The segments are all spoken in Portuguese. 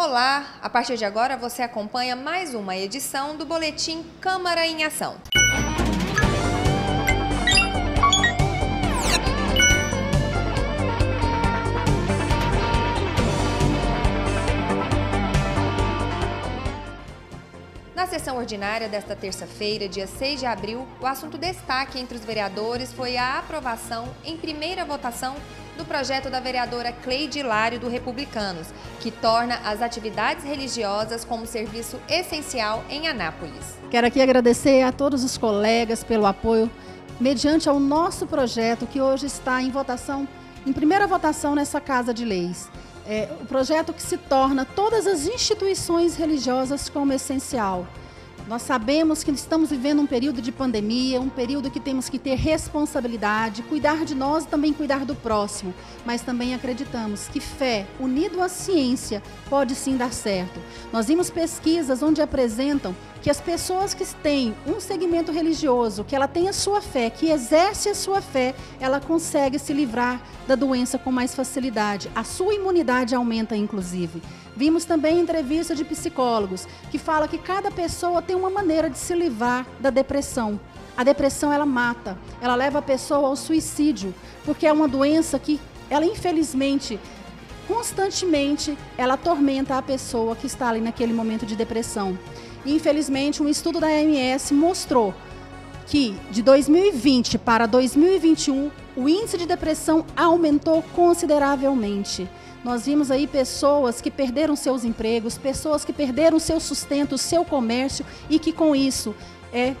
Olá, a partir de agora você acompanha mais uma edição do Boletim Câmara em Ação. Na sessão ordinária desta terça-feira, dia 6 de abril, o assunto destaque entre os vereadores foi a aprovação, em primeira votação, do projeto da vereadora Cleide Hilário do Republicanos, que torna as atividades religiosas como serviço essencial em Anápolis. Quero aqui agradecer a todos os colegas pelo apoio mediante ao nosso projeto que hoje está em votação, em primeira votação nessa Casa de Leis é, o projeto que se torna todas as instituições religiosas como essencial. Nós sabemos que estamos vivendo um período de pandemia, um período que temos que ter responsabilidade, cuidar de nós e também cuidar do próximo. Mas também acreditamos que fé, unido à ciência, pode sim dar certo. Nós vimos pesquisas onde apresentam que as pessoas que têm um segmento religioso, que ela tem a sua fé, que exerce a sua fé, ela consegue se livrar da doença com mais facilidade. A sua imunidade aumenta, inclusive. Vimos também entrevista de psicólogos que fala que cada pessoa tem uma maneira de se livrar da depressão. A depressão ela mata, ela leva a pessoa ao suicídio, porque é uma doença que ela infelizmente constantemente ela atormenta a pessoa que está ali naquele momento de depressão. Infelizmente, um estudo da OMS mostrou que de 2020 para 2021 o índice de depressão aumentou consideravelmente. Nós vimos aí pessoas que perderam seus empregos, pessoas que perderam seu sustento, seu comércio e que com isso é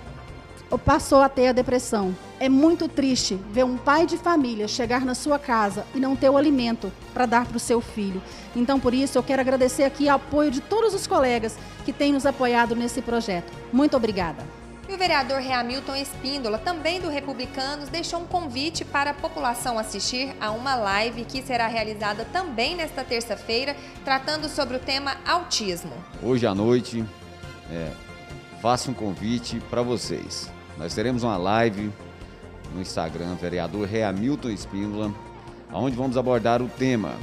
passou a ter a depressão. É muito triste ver um pai de família chegar na sua casa e não ter o alimento para dar para o seu filho. Então, por isso, eu quero agradecer aqui o apoio de todos os colegas que têm nos apoiado nesse projeto. Muito obrigada. E o vereador Reamilton Espíndola, também do Republicanos, deixou um convite para a população assistir a uma live que será realizada também nesta terça-feira, tratando sobre o tema autismo. Hoje à noite, é, faço um convite para vocês. Nós teremos uma live no Instagram, vereador Reamilton Espíndola, onde vamos abordar o tema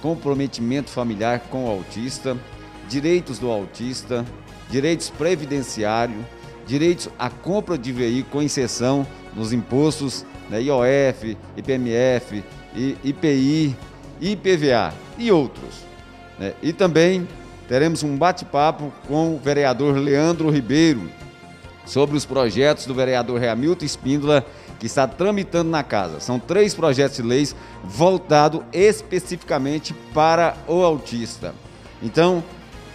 comprometimento familiar com o autista, direitos do autista, direitos previdenciários, direitos à compra de veículo com inserção nos impostos, né, IOF, IPMF, IPI, IPVA e outros. Né? E também teremos um bate-papo com o vereador Leandro Ribeiro, sobre os projetos do vereador Reamilton Espíndola, que está tramitando na casa. São três projetos de leis voltados especificamente para o autista. Então,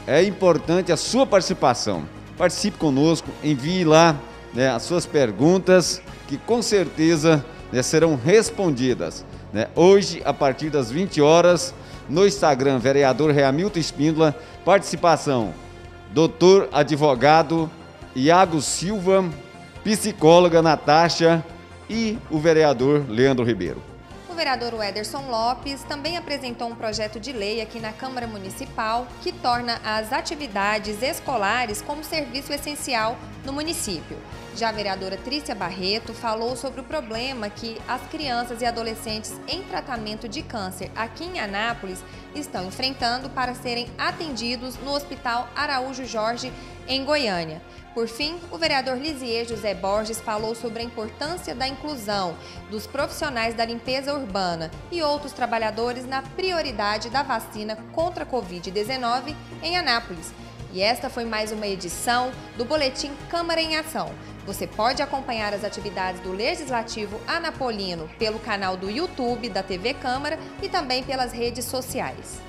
é importante a sua participação. Participe conosco, envie lá né, as suas perguntas, que com certeza né, serão respondidas. Né? Hoje, a partir das 20 horas, no Instagram, vereador Reamilton Espíndola, participação, doutor advogado Iago Silva, psicóloga Natasha e o vereador Leandro Ribeiro. Vereador Ederson Lopes também apresentou um projeto de lei aqui na Câmara Municipal que torna as atividades escolares como serviço essencial no município. Já a vereadora Trícia Barreto falou sobre o problema que as crianças e adolescentes em tratamento de câncer aqui em Anápolis estão enfrentando para serem atendidos no Hospital Araújo Jorge, em Goiânia. Por fim, o vereador Lisier José Borges falou sobre a importância da inclusão dos profissionais da limpeza urbana e outros trabalhadores na prioridade da vacina contra a Covid-19 em Anápolis. E esta foi mais uma edição do Boletim Câmara em Ação. Você pode acompanhar as atividades do Legislativo Anapolino pelo canal do YouTube da TV Câmara e também pelas redes sociais.